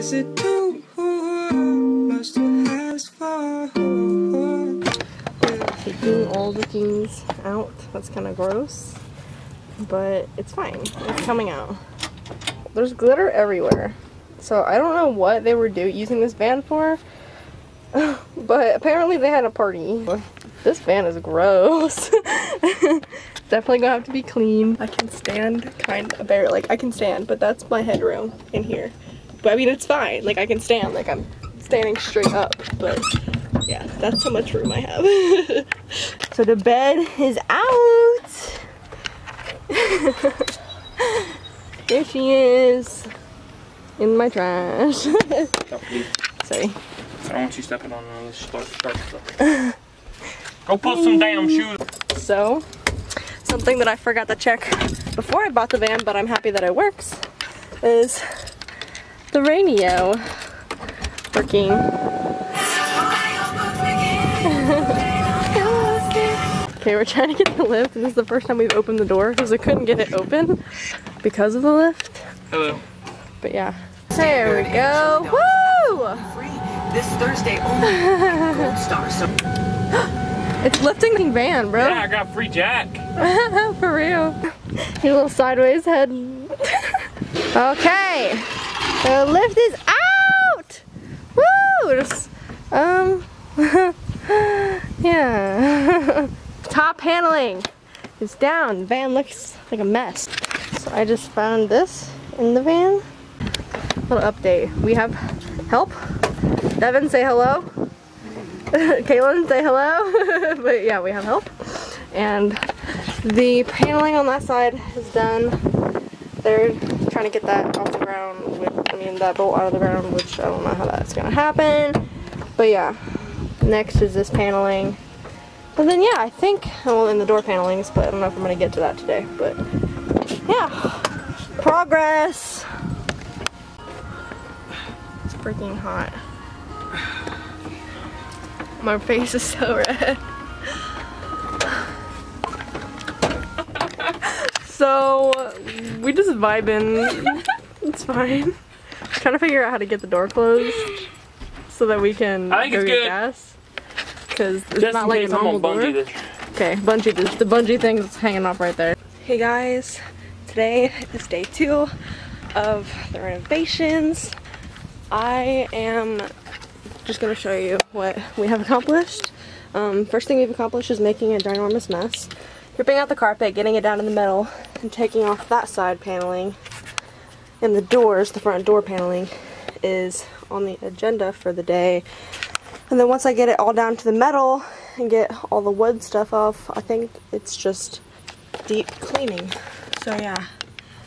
is it too much to ask for? Taking all the things out. That's kind of gross. But it's fine. It's coming out. There's glitter everywhere. So I don't know what they were do using this van for. but apparently they had a party. This van is gross. Definitely gonna have to be clean. I can stand kind of bare, like I can stand, but that's my headroom in here. But I mean, it's fine. Like I can stand, like I'm standing straight up, but yeah, that's how much room I have. so the bed is out. There she is in my trash. Sorry. I don't want you stepping on all this dark, dark stuff. Go put some damn shoes. So, something that I forgot to check before I bought the van, but I'm happy that it works, is the radio working. okay, we're trying to get the lift. This is the first time we've opened the door because we couldn't get it open because of the lift. Hello. But yeah. There we go. Woo! this Thursday only. Gold Star. So It's lifting the van, bro. Yeah, I got free jack. For real. Your little sideways head. okay. The lift is out! Woo! Um, yeah. Top paneling is down. Van looks like a mess. So I just found this in the van. Little update. We have help. Devin, say hello. Kaylin, say hello. but yeah, we have help. And the paneling on that side is done. They're trying to get that off the ground that bolt out of the ground, which I don't know how that's gonna happen. But yeah, next is this paneling. And then yeah, I think, well, in the door panelings, but I don't know if I'm gonna get to that today. But yeah, progress. It's freaking hot. My face is so red. so we just vibing. it's fine. Trying to figure out how to get the door closed so that we can I think go it's get good. gas. Because it's Just not in like case a I'm normal gonna bungee door. this. Okay, bungee, the, the bungee thing is hanging off right there. Hey guys, today is day two of the renovations. I am just gonna show you what we have accomplished. Um, first thing we've accomplished is making a ginormous mess. Ripping out the carpet, getting it down in the middle, and taking off that side paneling. And the doors, the front door paneling, is on the agenda for the day. And then once I get it all down to the metal and get all the wood stuff off, I think it's just deep cleaning. So yeah,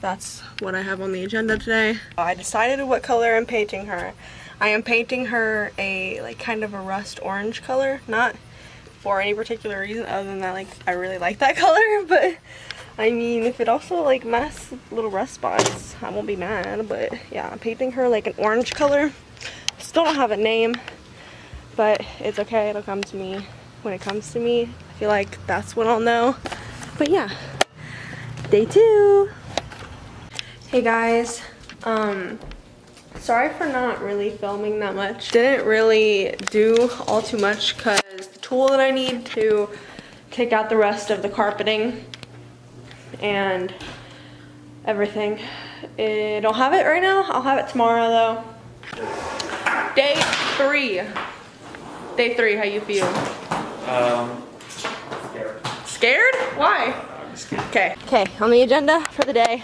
that's what I have on the agenda today. I decided what color I'm painting her. I am painting her a like kind of a rust orange color, not for any particular reason other than that like I really like that color, but I mean if it also like masks little rust spots, I won't be mad, but yeah, I'm painting her like an orange color. Still don't have a name, but it's okay, it'll come to me when it comes to me. I feel like that's when I'll know. But yeah, day two. Hey guys, um, sorry for not really filming that much. Didn't really do all too much because the tool that I need to take out the rest of the carpeting and everything, I don't have it right now. I'll have it tomorrow though. Day three. Day three, how you feel? Um, Scared? Why? Okay. Okay, on the agenda for the day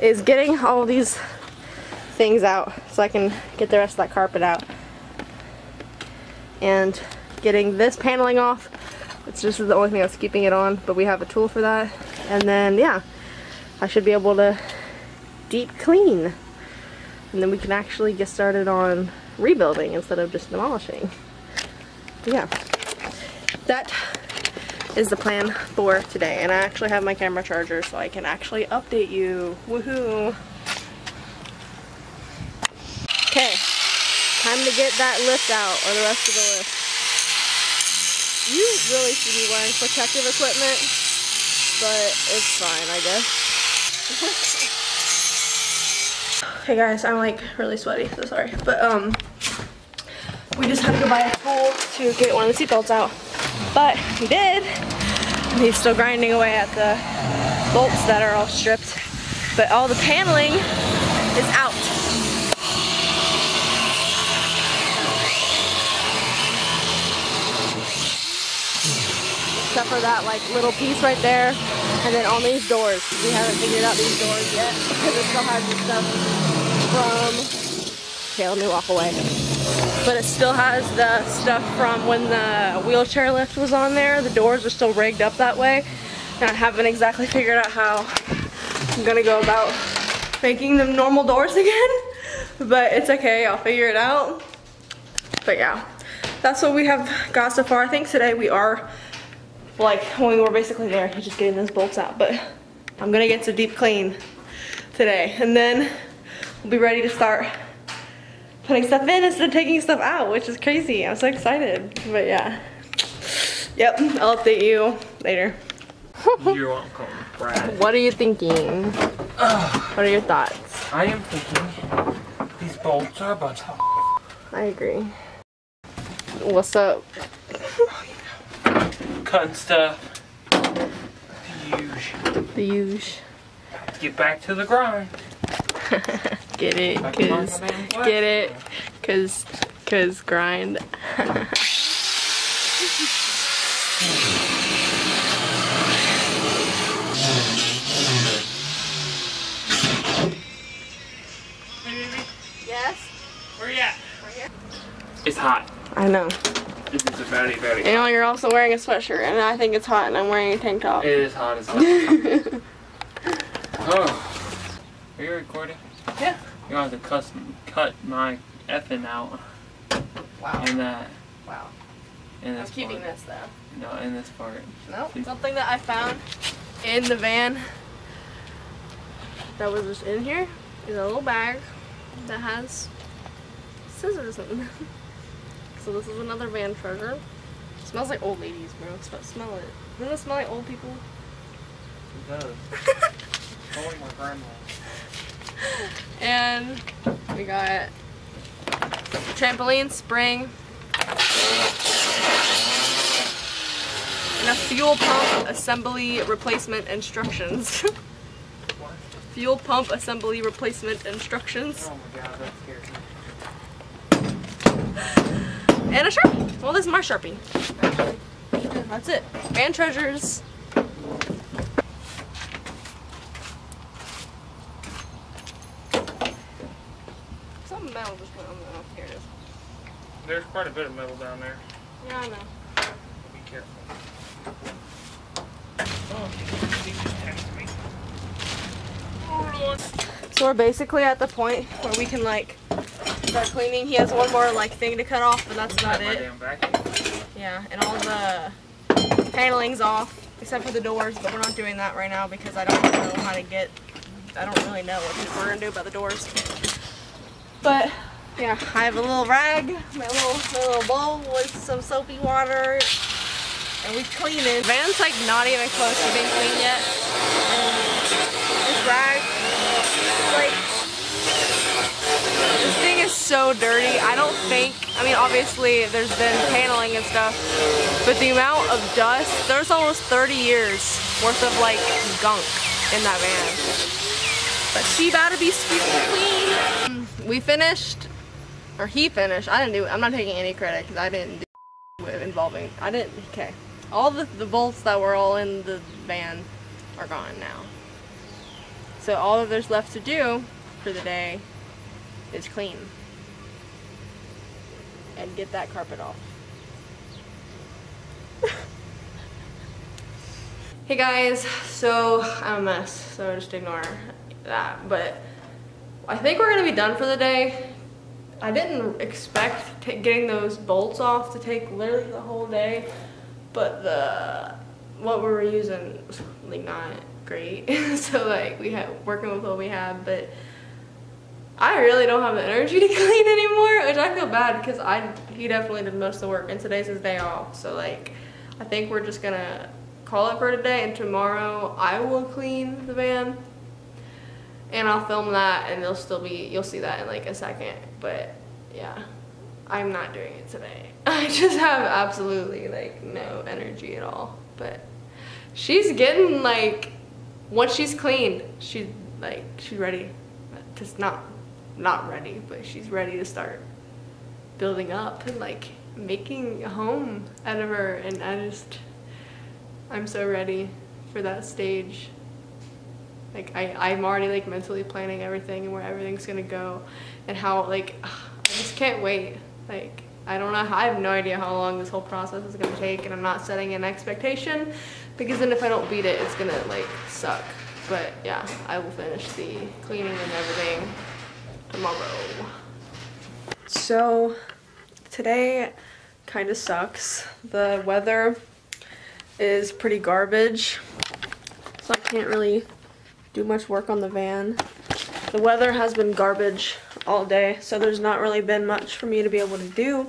is getting all these things out so I can get the rest of that carpet out. And getting this paneling off. It's just the only thing that's keeping it on, but we have a tool for that. And then, yeah, I should be able to deep clean. And then we can actually get started on rebuilding instead of just demolishing. Yeah. That is the plan for today. And I actually have my camera charger so I can actually update you. Woohoo! Okay, time to get that lift out, or the rest of the lift. You really should be wearing protective equipment, but it's fine, I guess. Hey guys, I'm like really sweaty, so sorry. But um, we just had to by a tool to get one of the seatbelts out. But we did. He's still grinding away at the bolts that are all stripped. But all the paneling is out. Except for that like little piece right there. And then on these doors. We haven't figured out these doors yet. Because it still has the stuff from Okay, let me walk away. But it still has the stuff from when the wheelchair lift was on there. The doors are still rigged up that way. And I haven't exactly figured out how I'm gonna go about making them normal doors again. But it's okay, I'll figure it out. But yeah, that's what we have got so far. I think today we are, like when we were basically there, he's just getting those bolts out. But I'm gonna get to deep clean today. And then we'll be ready to start putting stuff in instead of taking stuff out, which is crazy. I'm so excited. But yeah. Yep, I'll update you later. You're welcome, Brad. What are you thinking? What are your thoughts? I am thinking these bolts are about bunch of I agree. What's up? Cutting stuff. Huge. The huge. Get back to the grind. Get it, Back cause get it, cause cause grind. yes. Where you at? It's hot. I know. This is a very, very You know, you're also wearing a sweatshirt, and I think it's hot, and I'm wearing a tank top. It is hot as hell. oh. Are you recording? Yeah. You're gonna have to custom cut my effing out Wow. in that Wow. in I'm keeping part. this though. No, in this part. Nope. Something that I found in the van that was just in here is a little bag that has scissors in it. So this is another van treasure. It smells like old ladies, bro. Sm- smell it. Doesn't it smell like old people? It does. Only my grandma. And we got trampoline spring and a fuel pump assembly replacement instructions. What? fuel pump assembly replacement instructions. Oh my god, that scares me. And a Sharpie. Well, this is my Sharpie. That's it. And treasures. Something metal just went on the, oh, here it is. There's quite a bit of metal down there. Yeah, I know. Be careful. Oh, he just texted me. So we're basically at the point where we can like start cleaning. He has one more like thing to cut off, but that's about it. Yeah, and all the paneling's off except for the doors, but we're not doing that right now because I don't know how to get. I don't really know what we're gonna do about the doors. But yeah, I have a little rag, my little my little bowl with some soapy water, and we clean it. Van's like not even close to being clean yet. And this rag, like this thing is so dirty. I don't think, I mean, obviously there's been paneling and stuff, but the amount of dust, there's almost 30 years worth of like gunk in that van. But she about to be squeaky clean. We finished, or he finished. I didn't do. I'm not taking any credit because I didn't do involving, I didn't, okay. All the, the bolts that were all in the van are gone now. So all that there's left to do for the day is clean and get that carpet off. hey guys, so I'm a mess, so just ignore that. But I think we're gonna be done for the day. I didn't expect getting those bolts off to take literally the whole day, but the what we were using was like not great. so like we had working with what we had, but I really don't have the energy to clean anymore, which I feel bad because I he definitely did most of the work and today's his day off. So like I think we're just gonna call it for today and tomorrow I will clean the van and I'll film that and it'll still be you'll see that in like a second but yeah I'm not doing it today I just have absolutely like no energy at all but she's getting like once she's cleaned she's like she's ready just not not ready but she's ready to start building up and like making a home out of her and I just I'm so ready for that stage like I, I'm already like mentally planning everything and where everything's gonna go and how like I just can't wait. Like I don't know, I have no idea how long this whole process is gonna take and I'm not setting an expectation because then if I don't beat it, it's gonna like suck. But yeah, I will finish the cleaning and everything tomorrow. So today kind of sucks. The weather is pretty garbage, so I can't really do much work on the van. The weather has been garbage all day, so there's not really been much for me to be able to do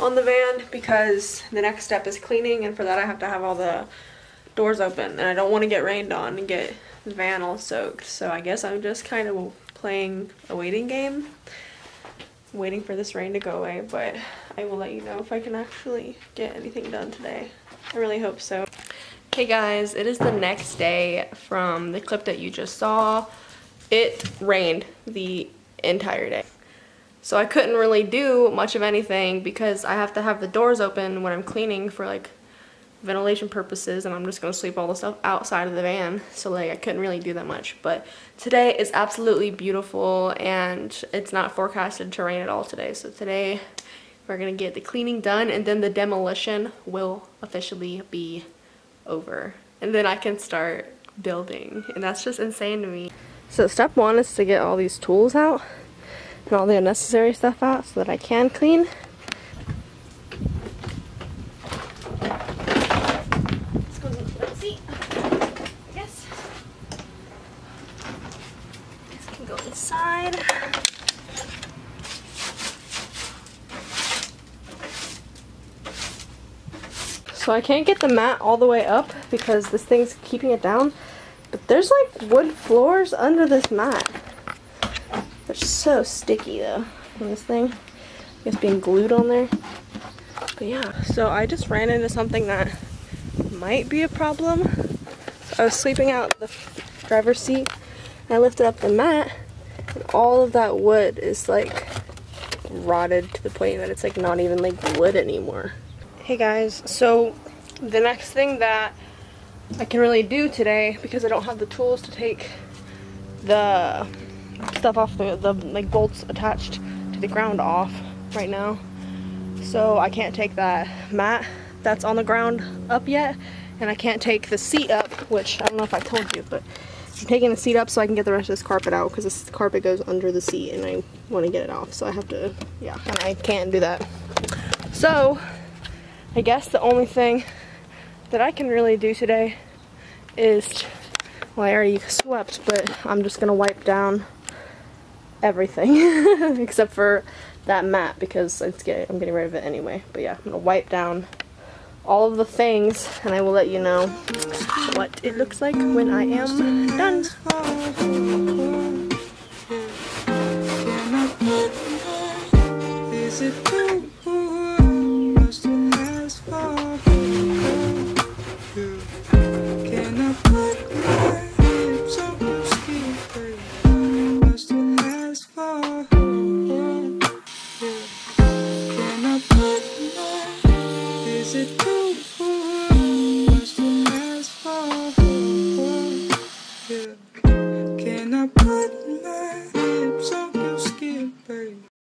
on the van because the next step is cleaning and for that I have to have all the doors open and I don't want to get rained on and get the van all soaked. So I guess I'm just kind of playing a waiting game, waiting for this rain to go away, but I will let you know if I can actually get anything done today. I really hope so. Hey guys, it is the next day from the clip that you just saw. It rained the entire day. So I couldn't really do much of anything because I have to have the doors open when I'm cleaning for like ventilation purposes and I'm just going to sweep all the stuff outside of the van. So like I couldn't really do that much. But today is absolutely beautiful and it's not forecasted to rain at all today. So today we're to get the cleaning done and then the demolition will officially be over and then I can start building and that's just insane to me. So step one is to get all these tools out and all the unnecessary stuff out so that I can clean. Let's go to the front seat. Yes. This can go inside. So I can't get the mat all the way up because this thing's keeping it down. But there's like wood floors under this mat. They're so sticky though on this thing. I guess being glued on there. But yeah, so I just ran into something that might be a problem. So I was sleeping out the driver's seat I lifted up the mat and all of that wood is like rotted to the point that it's like not even like wood anymore. Hey guys, so the next thing that I can really do today, because I don't have the tools to take the stuff off the, the like bolts attached to the ground off right now. So I can't take that mat that's on the ground up yet, and I can't take the seat up, which I don't know if I told you, but I'm taking the seat up so I can get the rest of this carpet out because this carpet goes under the seat and I want to get it off. So I have to, yeah, and I can't do that. So I guess the only thing that I can really do today is, well I already swept, but I'm just going to wipe down everything except for that mat because it's getting, I'm getting rid of it anyway. But yeah, I'm going to wipe down all of the things and I will let you know what it looks like when I am done.